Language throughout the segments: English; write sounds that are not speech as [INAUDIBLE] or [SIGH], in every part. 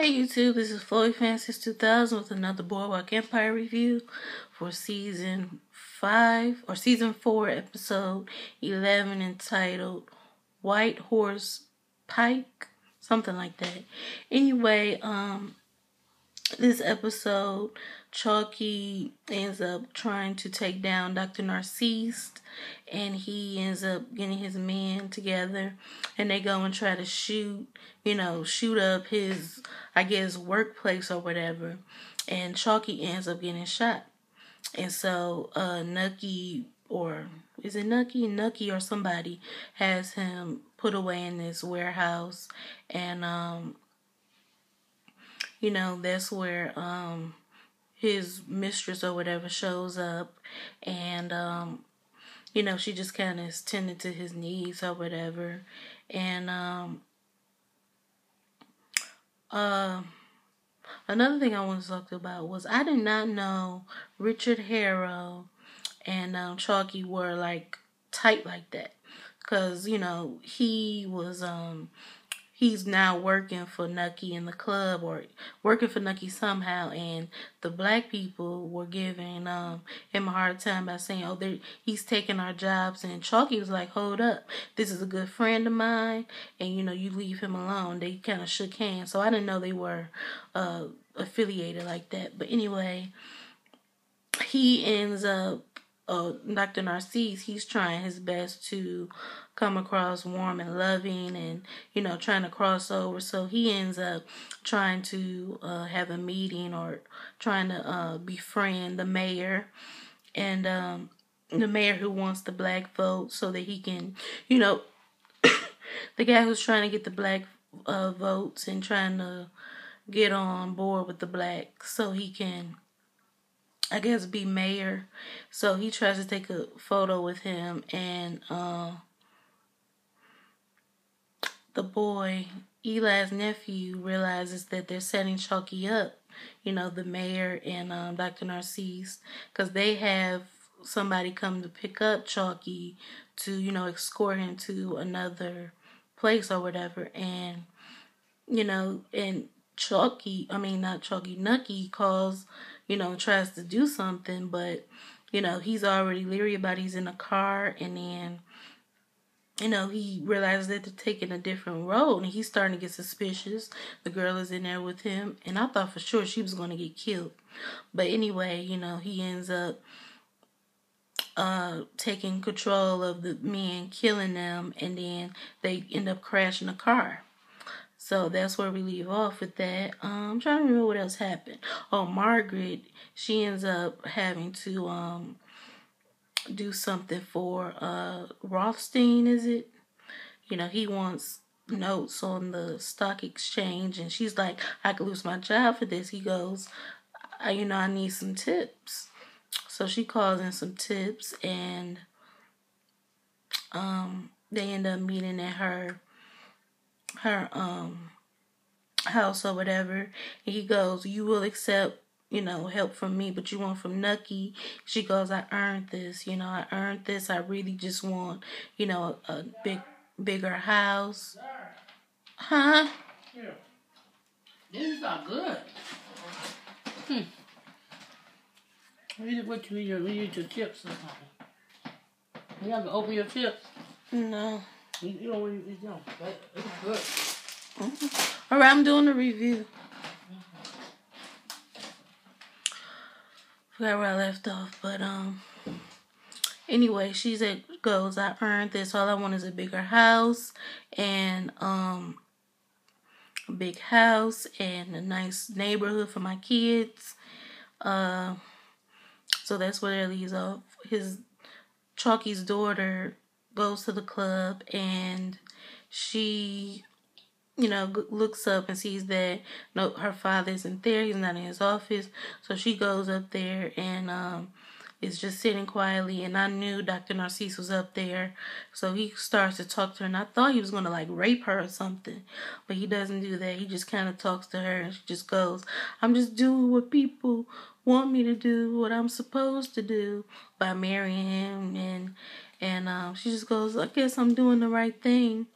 Hey YouTube, this is PhloeFanSince2000 with another Boardwalk Empire review for season 5 or season 4 episode 11 entitled White Horse Pike, something like that. Anyway, um this episode Chalky ends up trying to take down Dr. Narcisse and he ends up getting his men together and they go and try to shoot, you know, shoot up his, I guess, workplace or whatever. And Chalky ends up getting shot. And so, uh, Nucky, or is it Nucky? Nucky or somebody has him put away in this warehouse. And, um, you know, that's where, um, his mistress or whatever shows up and um you know she just kind of is tending to his needs or whatever. And um uh another thing I want to talk about was I did not know Richard Harrow and um, Chalky were like tight like that. Because you know he was um he's now working for Nucky in the club or working for Nucky somehow and the black people were giving um him a hard time by saying, Oh, he's taking our jobs and Chalky was like, Hold up, this is a good friend of mine and you know, you leave him alone. They kinda shook hands. So I didn't know they were uh affiliated like that. But anyway, he ends up uh, Dr. Narcisse, he's trying his best to come across warm and loving and, you know, trying to cross over. So he ends up trying to uh, have a meeting or trying to uh, befriend the mayor and um, the mayor who wants the black vote so that he can, you know, [COUGHS] the guy who's trying to get the black uh, votes and trying to get on board with the black so he can I guess be mayor. So he tries to take a photo with him and uh, the boy, Eli's nephew, realizes that they're setting Chalky up, you know, the mayor and um, Dr. Narcisse, because they have somebody come to pick up Chalky to, you know, escort him to another place or whatever. And, you know, and Chalky, I mean, not Chalky, Nucky calls you know, tries to do something, but, you know, he's already leery about he's in a car and then, you know, he realizes that they're taking a different road and he's starting to get suspicious. The girl is in there with him and I thought for sure she was going to get killed. But anyway, you know, he ends up uh, taking control of the men, killing them, and then they end up crashing a car. So that's where we leave off with that. Um, I'm trying to remember what else happened. Oh, Margaret, she ends up having to um do something for uh Rothstein, is it? You know, he wants notes on the stock exchange and she's like, I could lose my job for this. He goes, I, you know, I need some tips. So she calls in some tips and um they end up meeting at her her um house or whatever and he goes you will accept you know help from me but you want from nucky she goes i earned this you know i earned this i really just want you know a, a big bigger house huh yeah. these are good hmm Read what you eat your, read your chips or something. You have to open your chips. No. You, them. It's good. Mm-hmm. All right, I'm doing a review. Forgot where I left off, but um. Anyway, she said goes. I earned this. All I want is a bigger house and um. A big house and a nice neighborhood for my kids. Uh, so that's where it leaves off. His Chalky's daughter goes to the club and she you know looks up and sees that no her father isn't there he's not in his office. So she goes up there and um is just sitting quietly and I knew Dr. Narcisse was up there. So he starts to talk to her and I thought he was gonna like rape her or something. But he doesn't do that. He just kinda talks to her and she just goes, I'm just doing what people want me to do, what I'm supposed to do by marrying him and and um, she just goes, I guess I'm doing the right thing,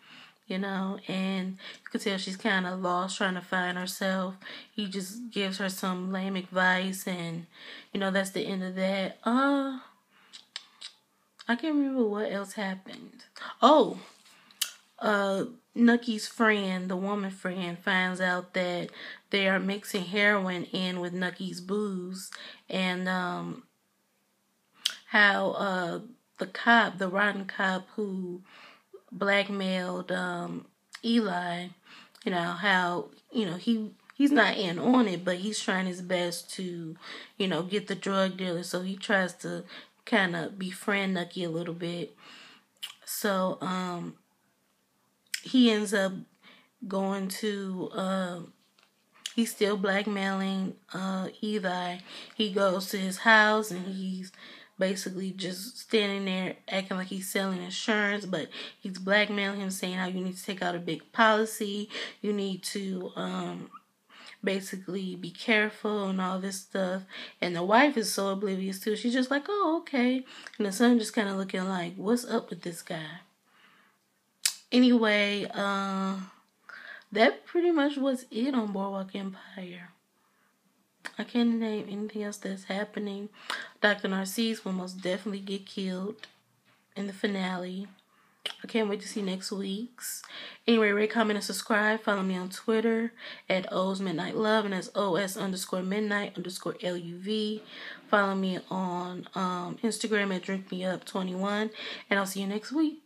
you know, and you can tell she's kind of lost trying to find herself. He just gives her some lame advice, and you know, that's the end of that. Uh, I can't remember what else happened. Oh, uh, Nucky's friend, the woman friend, finds out that they are mixing heroin in with Nucky's booze, and um, how uh the cop, the rotten cop who blackmailed um, Eli. You know how you know he he's not in on it, but he's trying his best to you know get the drug dealer. So he tries to kind of befriend Nucky a little bit. So um, he ends up going to. Uh, he's still blackmailing uh, Eli. He goes to his house and he's basically just standing there acting like he's selling insurance, but he's blackmailing him, saying how you need to take out a big policy, you need to um, basically be careful and all this stuff. And the wife is so oblivious too. She's just like, oh, okay. And the son just kind of looking like, what's up with this guy? Anyway, uh, that pretty much was it on Boardwalk Empire. I can't name anything else that's happening. Dr. Narcisse will most definitely get killed in the finale. I can't wait to see next week's. Anyway, rate, comment, and subscribe. Follow me on Twitter at O's Midnight Love and that's OS underscore midnight underscore LUV. Follow me on um, Instagram at Drink Me Up 21 and I'll see you next week.